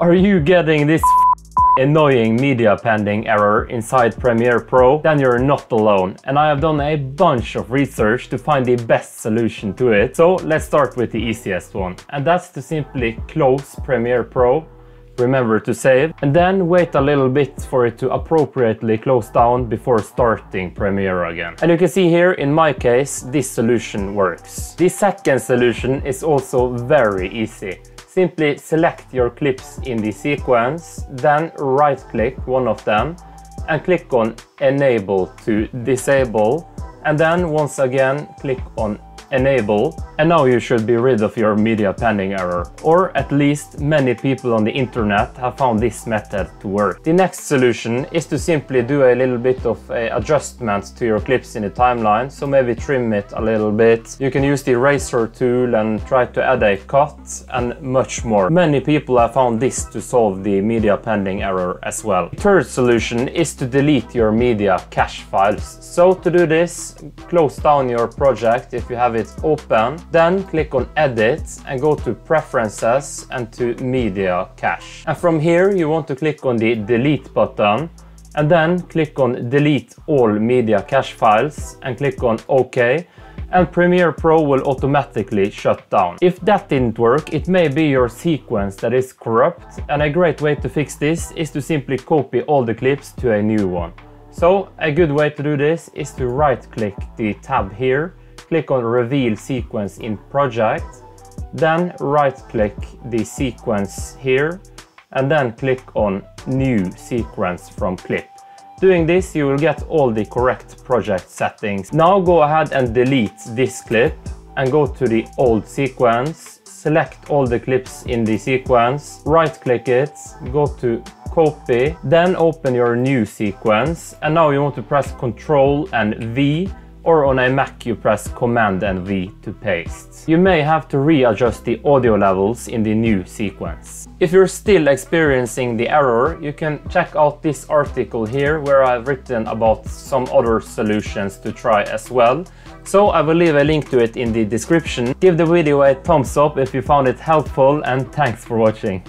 Are you getting this annoying media pending error inside Premiere Pro? Then you're not alone and I have done a bunch of research to find the best solution to it. So let's start with the easiest one and that's to simply close Premiere Pro remember to save and then wait a little bit for it to appropriately close down before starting Premiere again. And you can see here in my case this solution works. The second solution is also very easy. Simply select your clips in the sequence, then right click one of them and click on enable to disable and then once again click on enable and now you should be rid of your media pending error. Or at least many people on the internet have found this method to work. The next solution is to simply do a little bit of adjustments to your clips in the timeline. So maybe trim it a little bit. You can use the razor tool and try to add a cut and much more. Many people have found this to solve the media pending error as well. The third solution is to delete your media cache files. So to do this, close down your project if you have it open then click on edit and go to preferences and to media cache. And from here you want to click on the delete button and then click on delete all media cache files and click on OK and Premiere Pro will automatically shut down. If that didn't work, it may be your sequence that is corrupt and a great way to fix this is to simply copy all the clips to a new one. So a good way to do this is to right click the tab here click on reveal sequence in project, then right click the sequence here and then click on new sequence from clip. Doing this you will get all the correct project settings. Now go ahead and delete this clip and go to the old sequence, select all the clips in the sequence, right click it, go to copy, then open your new sequence and now you want to press Ctrl and V or on a Mac you press Command and V to paste. You may have to readjust the audio levels in the new sequence. If you're still experiencing the error, you can check out this article here where I've written about some other solutions to try as well. So I will leave a link to it in the description. Give the video a thumbs up if you found it helpful and thanks for watching.